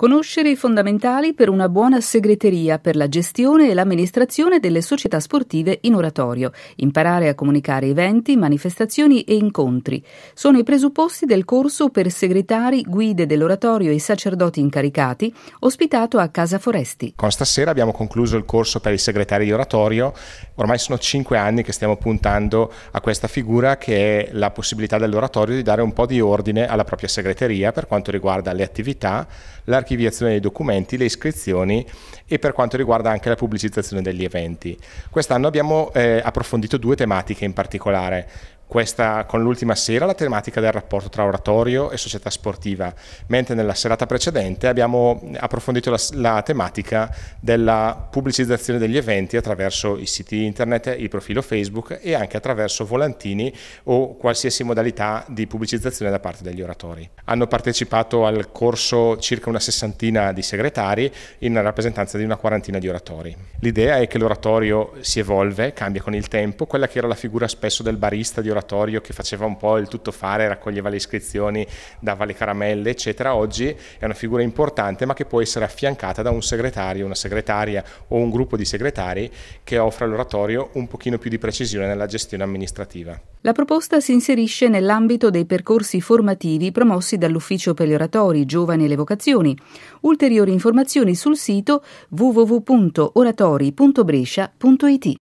Conoscere i fondamentali per una buona segreteria per la gestione e l'amministrazione delle società sportive in oratorio. Imparare a comunicare eventi, manifestazioni e incontri. Sono i presupposti del corso per segretari, guide dell'oratorio e sacerdoti incaricati, ospitato a Casa Foresti. Con stasera abbiamo concluso il corso per i segretari di oratorio. Ormai sono cinque anni che stiamo puntando a questa figura che è la possibilità dell'oratorio di dare un po' di ordine alla propria segreteria per quanto riguarda le attività, l'archiviazione l'archiviazione dei documenti, le iscrizioni e per quanto riguarda anche la pubblicizzazione degli eventi. Quest'anno abbiamo eh, approfondito due tematiche in particolare questa con l'ultima sera la tematica del rapporto tra oratorio e società sportiva, mentre nella serata precedente abbiamo approfondito la, la, tematica della pubblicizzazione degli eventi attraverso i siti internet, il profilo Facebook e anche attraverso volantini o qualsiasi modalità di pubblicizzazione da parte degli oratori. Hanno partecipato al corso circa una sessantina di segretari in rappresentanza di una quarantina di oratori. L'idea è che l'oratorio si evolve, cambia con il tempo, quella che era la figura spesso del barista di oratorio laboratorio che faceva un po' il tuttofare, raccoglieva le iscrizioni, dava le caramelle, eccetera, oggi è una figura importante ma che può essere affiancata da un segretario, una segretaria o un gruppo di segretari che offre all'oratorio un pochino più di precisione nella gestione amministrativa. La proposta si inserisce nell'ambito dei percorsi formativi promossi dall'Ufficio per gli oratori, giovani e le vocazioni. Ulteriori informazioni sul sito www.oratori.brescia.it.